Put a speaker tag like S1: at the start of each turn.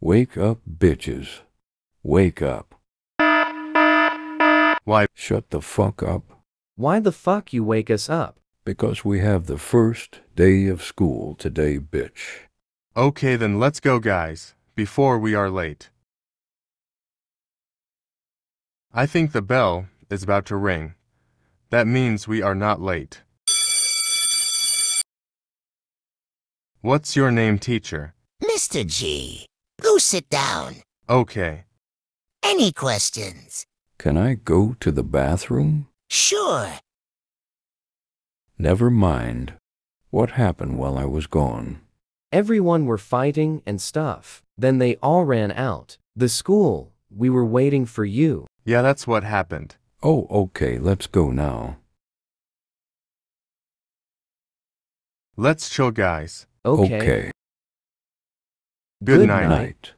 S1: Wake up, bitches. Wake up.
S2: Why,
S1: Shut the fuck up.
S3: Why the fuck you wake us up?
S1: Because we have the first day of school today, bitch.
S2: okay then let's go guys, before we are late. I think the bell is about to ring. That means we are not late. What's your name, teacher?
S4: Mr. G, go sit down.
S2: Okay.
S4: Any questions?
S1: Can I go to the bathroom?
S4: Sure.
S1: Never mind. What happened while I was gone?
S3: Everyone were fighting and stuff. Then they all ran out. The school, we were waiting for you.
S2: Yeah, that's what happened.
S1: Oh, okay, let's go now.
S2: Let's chill, guys.
S3: Okay.
S1: okay.
S2: Good
S3: Good
S2: night.
S1: night.